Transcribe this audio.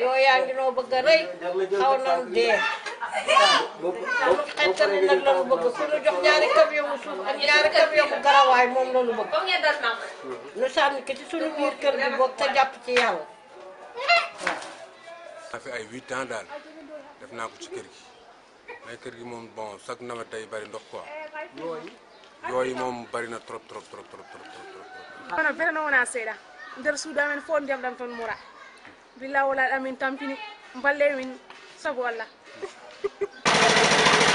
yooyu yaa ngi noo bëgg a rëy xaw nañu dee waaw xettali nag lañu bëgg ku ñu jox ñaari camion mu suuf ak ñaari camion mu garawaay moom lañu bëgg ñu sànni ko ci suñu biir kër gi boog te jàpp ci yàlla naa fi ay huit ans daal def naa ko ci kër gi. Mais kër gi moom bon chaque nawet day bari ndox quoi. Yooyu moom bari na trop trop trop trop trop trop billah wala amin tampini mballemin sabu allah.